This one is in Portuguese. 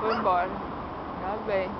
Foi embora. Tá bem.